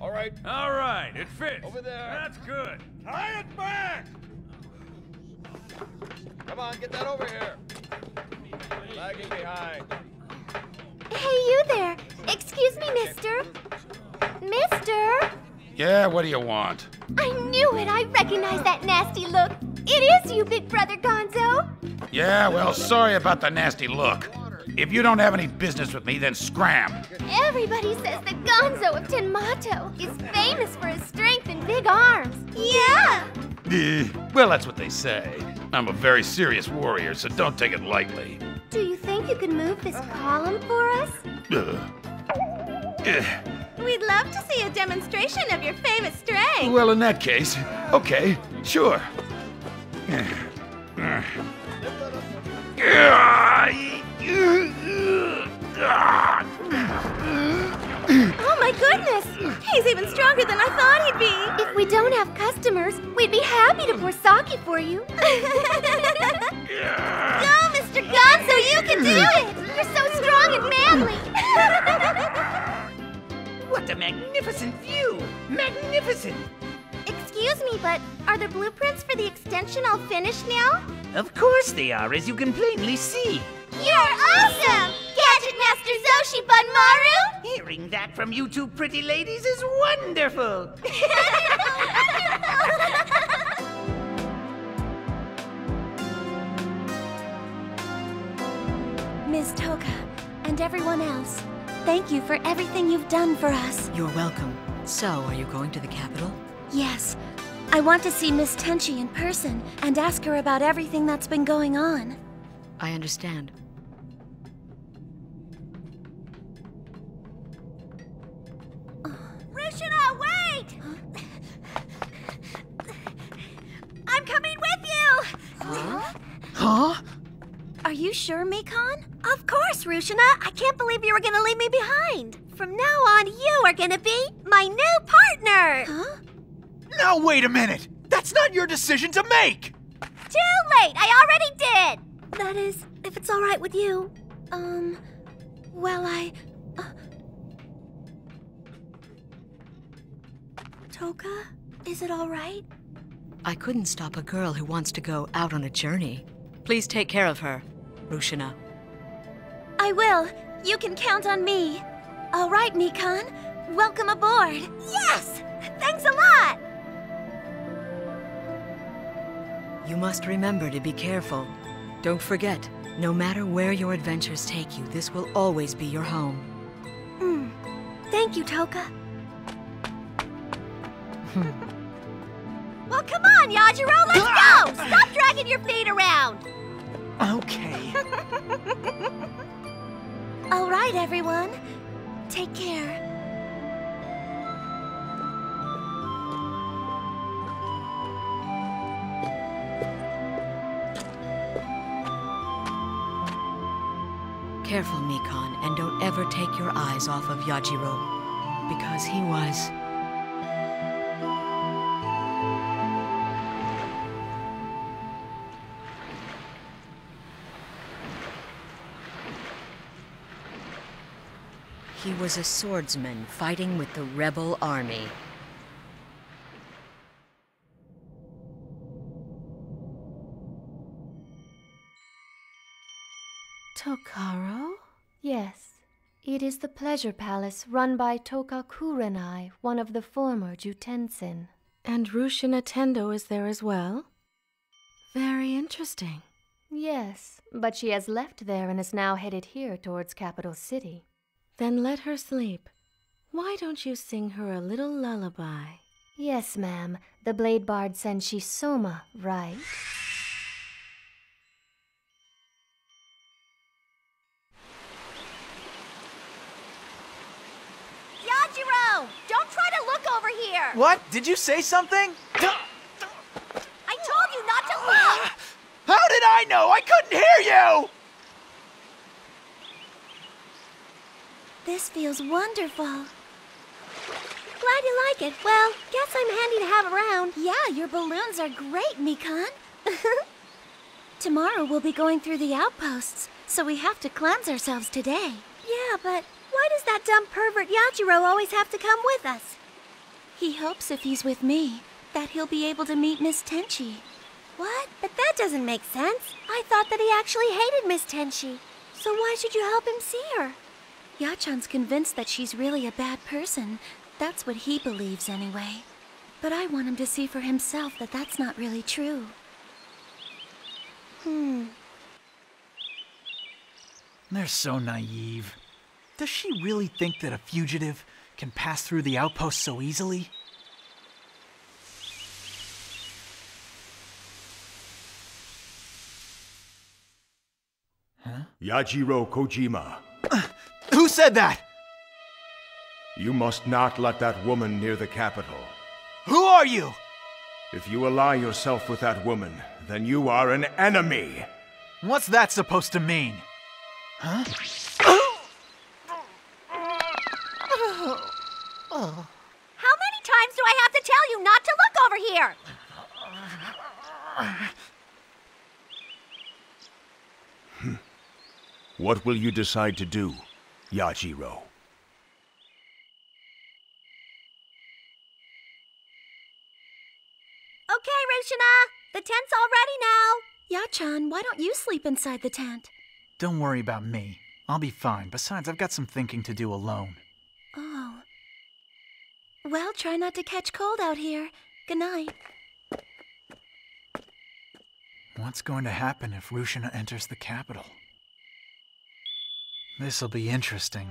All right. All right, it fits. Over there. That's good. Tie it back! Come on, get that over here. Lagging behind. Hey, you there! Excuse me, mister! Mister! Yeah, what do you want? I knew it! I recognize that nasty look! It is you, Big Brother Gonzo! Yeah, well, sorry about the nasty look. If you don't have any business with me, then scram. Everybody says that Gonzo of Tenmato is famous for his strength and big arms. Yeah! Eh, well, that's what they say. I'm a very serious warrior, so don't take it lightly. Do you think you could move this column for us? Ugh. Eh, We'd love to see a demonstration of your famous strength. Well, in that case, okay, sure. Oh my goodness! He's even stronger than I thought he'd be! If we don't have customers, we'd be happy to pour sake for you. Go, Mr. Gonzo, you can do it! You're so strong and manly! What a magnificent view! Magnificent! Excuse me, but are the blueprints for the extension all finished now? Of course they are, as you can plainly see. You're awesome! Gadget Master Zoshi Bunmaru! Hearing that from you two pretty ladies is wonderful! Ms. Toka, and everyone else, thank you for everything you've done for us. You're welcome. So, are you going to the capital? Yes, I want to see Miss Tenchi in person and ask her about everything that's been going on. I understand. Rushuna, wait! I'm coming with you! Huh? Are you sure, Mikan? Of course, Rushuna. I can't believe you were gonna leave me behind. From now on, you are gonna be my new partner! Huh? Now, wait a minute! That's not your decision to make! Too late! I already did! That is, if it's alright with you. Um, well, I. Toka, is it alright? I couldn't stop a girl who wants to go out on a journey. Please take care of her, Rushuna. I will. You can count on me. All right, Mikan. Welcome aboard. Yes! Thanks a lot! You must remember to be careful. Don't forget, no matter where your adventures take you, this will always be your home. Mm. Thank you, Toka. well, come on, Yajiro, let's go! Ah! Stop dragging your feet around! Okay. All right, everyone. Take care. Careful, Mikan, and don't ever take your eyes off of Yajiro. Because he was. Was a swordsman fighting with the rebel army. Tokaro? Yes. It is the pleasure palace run by Toka Kurenai, one of the former Jutensen. And Rushuna Tendo is there as well? Very interesting. Yes, but she has left there and is now headed here towards Capital City. Then let her sleep. Why don't you sing her a little lullaby? Yes, ma'am. The Blade Bard Senshi Soma, right? Yajiro! Don't try to look over here! What? Did you say something? I told you not to look! How did I know? I couldn't hear you! This feels wonderful. Glad you like it. Well, guess I'm handy to have around. Yeah, your balloons are great, Mikan. Tomorrow we'll be going through the outposts, so we have to cleanse ourselves today. Yeah, but Why does that dumb pervert Yajiro always have to come with us? He hopes if he's with me, that he'll be able to meet Miss Tenchi. What? But that doesn't make sense. I thought that he actually hated Miss Tenchi. So why should you help him see her? Yachan's convinced that she's really a bad person. That's what he believes anyway. But I want him to see for himself that that's not really true. Hmm. They're so naive. Does she really think that a fugitive can pass through the outpost so easily? Huh? Yajiro Kojima, Who said that? you must not let that woman near the capital. Who are you? If you ally yourself with that woman, then you are an enemy. What's that supposed to mean? Huh? How many times do I have to tell you not to look over here? What will you decide to do, Yajiro? Okay, Rushuna. The tent's all ready now. Yachan, why don't you sleep inside the tent? Don't worry about me. I'll be fine. Besides, I've got some thinking to do alone. Oh. Well, try not to catch cold out here. Good night. What's going to happen if Rushuna enters the capital? This'll be interesting.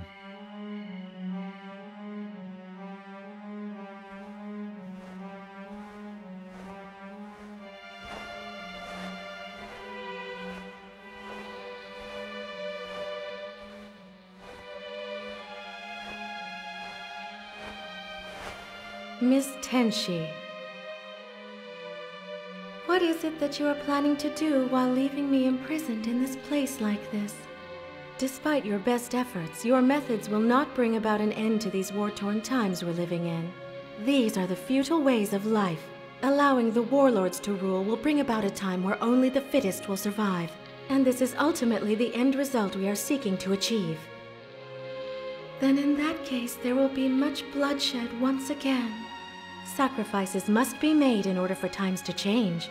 Miss Tenshi. What is it that you are planning to do while leaving me imprisoned in this place like this? Despite your best efforts, your methods will not bring about an end to these war-torn times we're living in. These are the futile ways of life. Allowing the warlords to rule will bring about a time where only the fittest will survive. And this is ultimately the end result we are seeking to achieve. Then in that case, there will be much bloodshed once again. Sacrifices must be made in order for times to change.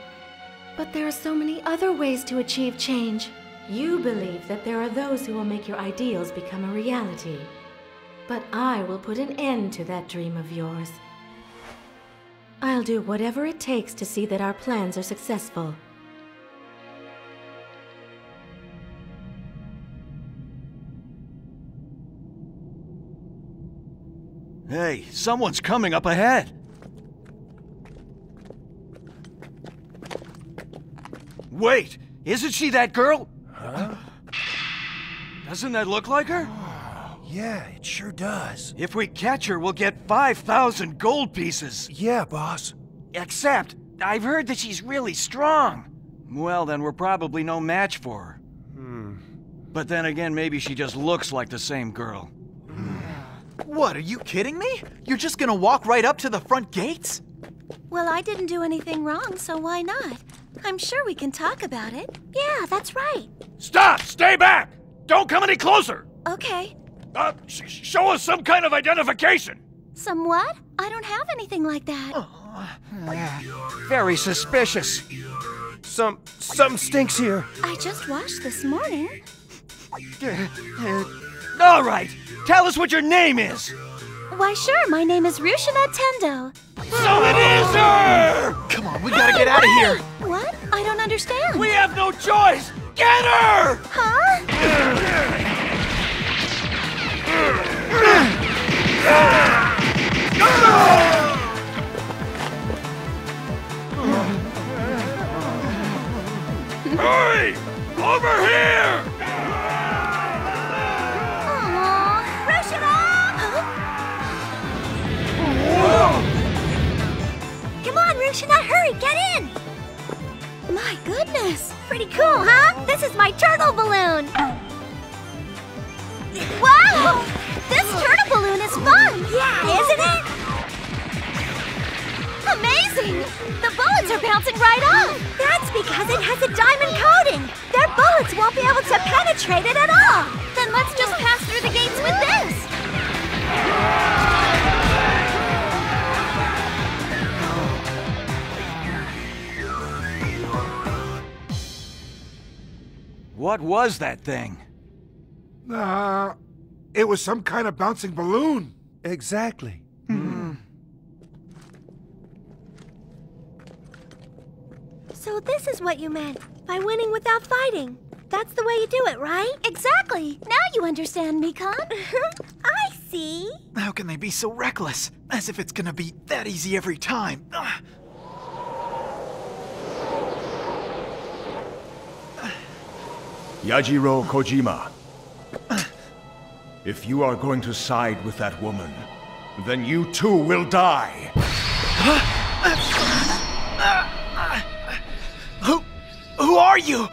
But there are so many other ways to achieve change. You believe that there are those who will make your ideals become a reality. But I will put an end to that dream of yours. I'll do whatever it takes to see that our plans are successful. Hey, someone's coming up ahead. Wait, isn't she that girl? Huh? Doesn't that look like her? Yeah, it sure does. If we catch her, we'll get 5,000 gold pieces. Yeah, boss. Except, I've heard that she's really strong. Well, then we're probably no match for her. Hmm. But then again, maybe she just looks like the same girl. What, are you kidding me? You're just gonna walk right up to the front gates? Well, I didn't do anything wrong, so why not? I'm sure we can talk about it. Yeah, that's right. Stop! Stay back! Don't come any closer! Okay. Uh, sh show us some kind of identification! Some what? I don't have anything like that. Very suspicious. Some, something stinks here. I just washed this morning. All right, tell us what your name is. Why, sure, my name is Rushuna Tendo. So it is her! Come on, we gotta get out of here. What? I don't understand. We have no choice! Get her! Huh? What was that thing? Uh, it was some kind of bouncing balloon. Exactly. So this is what you meant by winning without fighting. That's the way you do it, right? Exactly. Now you understand, Mikan. I see. How can they be so reckless? As if it's gonna be that easy every time. Yajiro Kojima. If you are going to side with that woman, then you too will die. Who, who are you?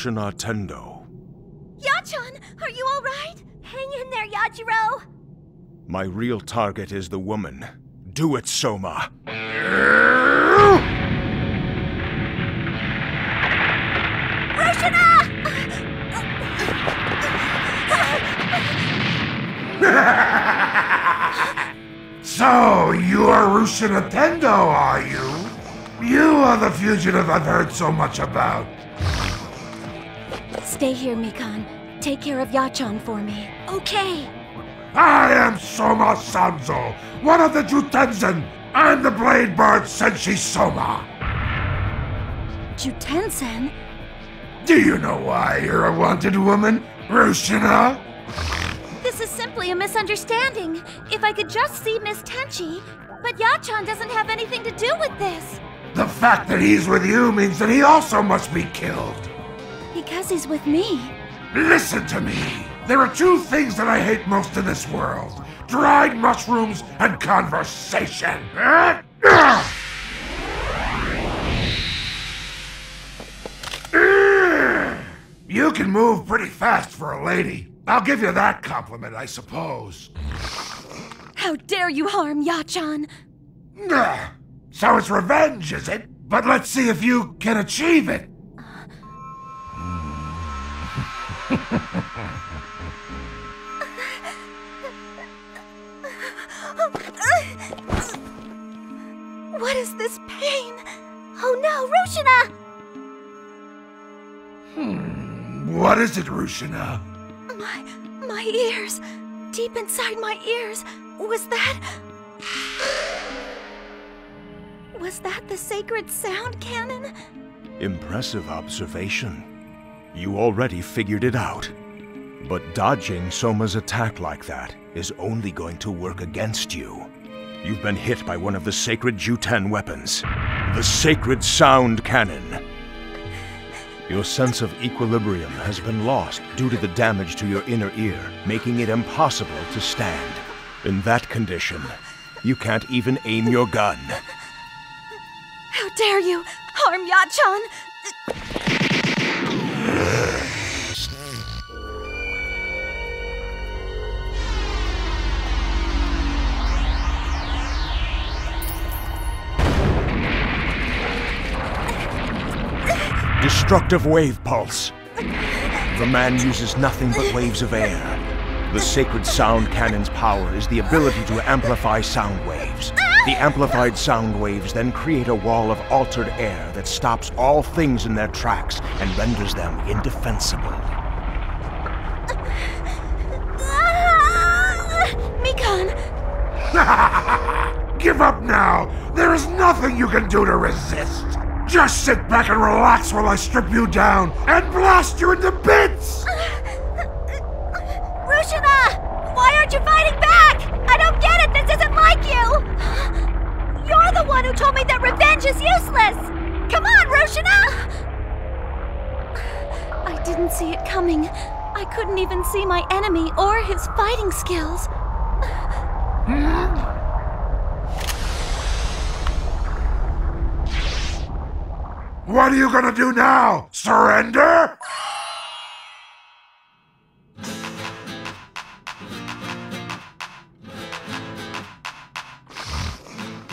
Rushuna Tendo. Yachan, are you all right? Hang in there, Yajiro. My real target is the woman. Do it, Soma. So, you are Rushuna Tendo, are you? You are the fugitive I've heard so much about. Stay here, Mikan. Take care of Yachan for me. Okay. I am Soma Sanzo, one of the Jutensen. I'm the Blade Bard Senshi Soma. Jutensen? Do you know why you're a wanted woman, Rushuna? This is simply a misunderstanding. If I could just see Miss Tenchi. But Yachan doesn't have anything to do with this. The fact that he's with you means that he also must be killed. Because he's with me. Listen to me. There are two things that I hate most in this world dried mushrooms and conversation. You can move pretty fast for a lady. I'll give you that compliment, I suppose. How dare you harm Yachan? So it's revenge, is it? But let's see if you can achieve it. What is it, Rushuna? My my ears. Deep inside my ears. Was that Was that the sacred sound cannon? Impressive observation. You already figured it out. But dodging Soma's attack like that is only going to work against you. You've been hit by one of the sacred Juten weapons, the Sacred Sound Cannon. Your sense of equilibrium has been lost due to the damage to your inner ear, making it impossible to stand. In that condition, you can't even aim your gun. How dare you harm Yachan? Destructive wave pulse. The man uses nothing but waves of air. The sacred sound cannon's power is the ability to amplify sound waves. The amplified sound waves then create a wall of altered air that stops all things in their tracks and renders them indefensible. Mikan! Give up now! There is nothing you can do to resist! Just sit back and relax while I strip you down and blast you into bits! Rushuna! Why aren't you fighting back? I don't get it! This isn't like you! You're the one who told me that revenge is useless! Come on, Rushuna! I didn't see it coming. I couldn't even see my enemy or his fighting skills. What are you gonna do now? Surrender?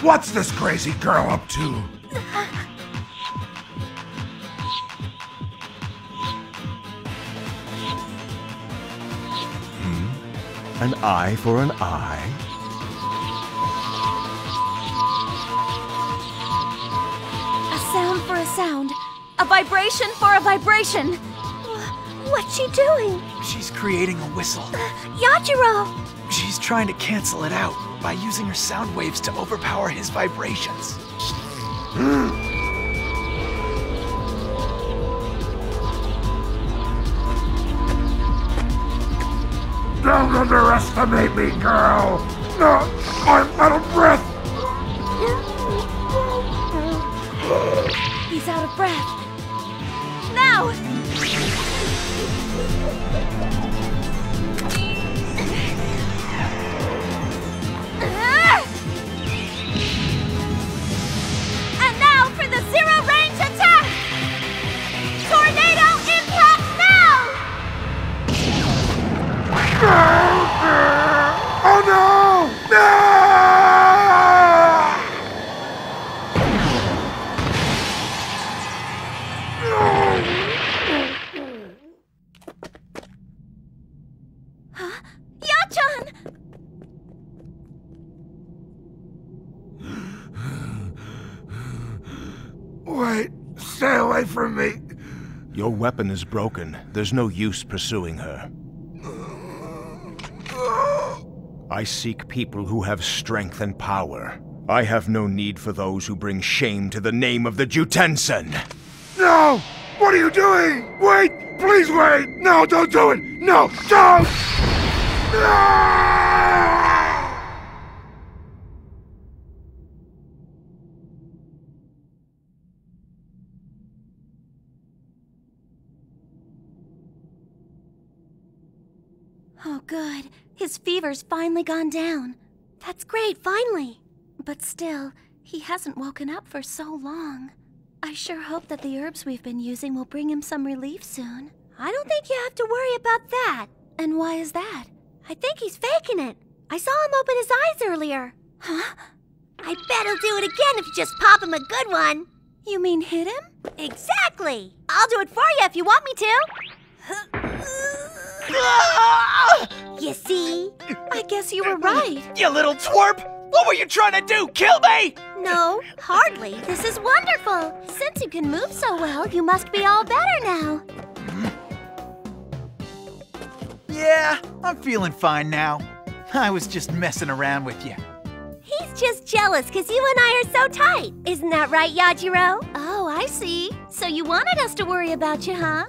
What's this crazy girl up to? Hmm? An eye for an eye? Sound a vibration for a vibration. Wh- What's she doing? She's creating a whistle. Uh, Yajiro! She's trying to cancel it out by using her sound waves to overpower his vibrations. Don't underestimate me, girl! No, I'm out of breath! Breath. Yachan! Wait, stay away from me. Your weapon is broken. There's no use pursuing her. I seek people who have strength and power. I have no need for those who bring shame to the name of the Jutensen. No! What are you doing? Wait! Please wait! No, don't do it! No, don't! Oh, good. His fever's finally gone down. That's great, finally. But still, he hasn't woken up for so long. I sure hope that the herbs we've been using will bring him some relief soon. I don't think you have to worry about that. And why is that? I think he's faking it. I saw him open his eyes earlier. Huh? I bet he'll do it again if you just pop him a good one. You mean hit him? Exactly. I'll do it for you if you want me to. You see? I guess you were right. You little twerp! What were you trying to do? Kill me? No, hardly. This is wonderful. Since you can move so well, you must be all better now. Hmm? Yeah, I'm feeling fine now. I was just messing around with you. He's just jealous because you and I are so tight. Isn't that right, Yajiro? Oh, I see. So you wanted us to worry about you, huh?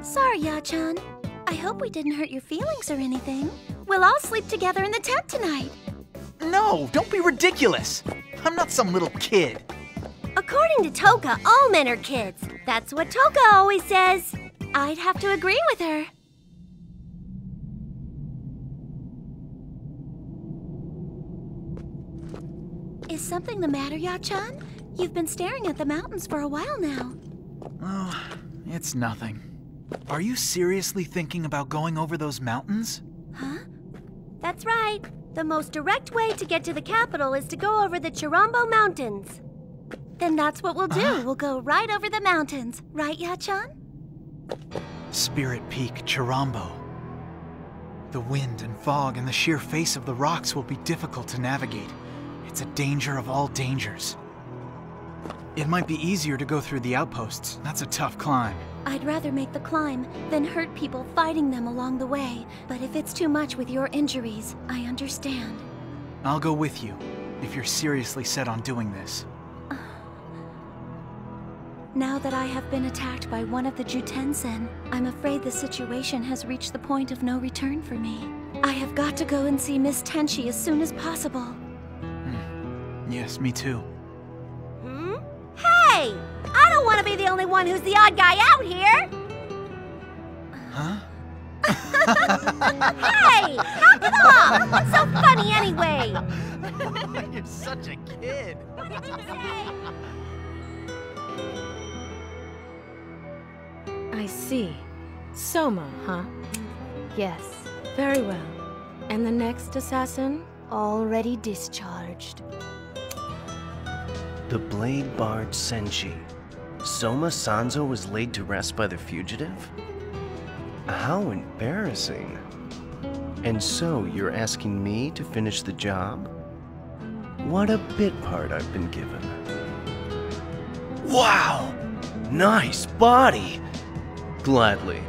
Sorry, Yachan. I hope we didn't hurt your feelings or anything. We'll all sleep together in the tent tonight. No, don't be ridiculous. I'm not some little kid. According to Toka, all men are kids. That's what Toka always says. I'd have to agree with her. Is something the matter, Yachan? You've been staring at the mountains for a while now. Oh, it's nothing. Are you seriously thinking about going over those mountains? Huh? That's right. The most direct way to get to the capital is to go over the Chirambo Mountains. Then that's what we'll do. Uh-huh. we'll go right over the mountains. Right, Yachan? Spirit Peak, Chirambo. The wind and fog and the sheer face of the rocks will be difficult to navigate. It's a danger of all dangers. It might be easier to go through the outposts. That's a tough climb. I'd rather make the climb than hurt people fighting them along the way. But if it's too much with your injuries, I understand. I'll go with you, if you're seriously set on doing this. Now that I have been attacked by one of the Jutensen, I'm afraid the situation has reached the point of no return for me. I have got to go and see Miss Tenchi as soon as possible. Yes, me too. Hmm? Hey! I don't want to be the only one who's the odd guy out here! Huh? hey! Knock it off! What's so funny anyway? You're such a kid. What did you say? I see. Soma, huh? Yes. Very well. And the next assassin? already discharged. The Blade Bard Senshi. Soma Sanzo was laid to rest by the fugitive? How embarrassing. And so you're asking me to finish the job? What a bit part I've been given. Wow! Nice body! Gladly.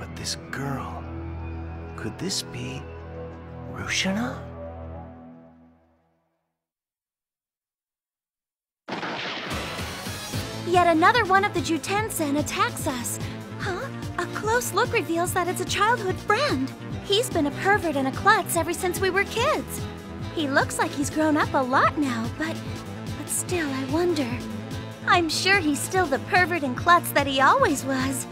But this girl, could this be Rushuna? Yet another one of the Jutensen attacks us. Huh? A close look reveals that it's a childhood friend. He's been a pervert and a klutz ever since we were kids. He looks like he's grown up a lot now, but... but still, I wonder. I'm sure he's still the pervert and klutz that he always was.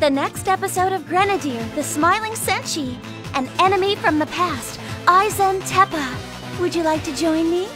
The next episode of Grenadier, the Smiling Senshi, an enemy from the past, Aizen Teppa. Would you like to join me?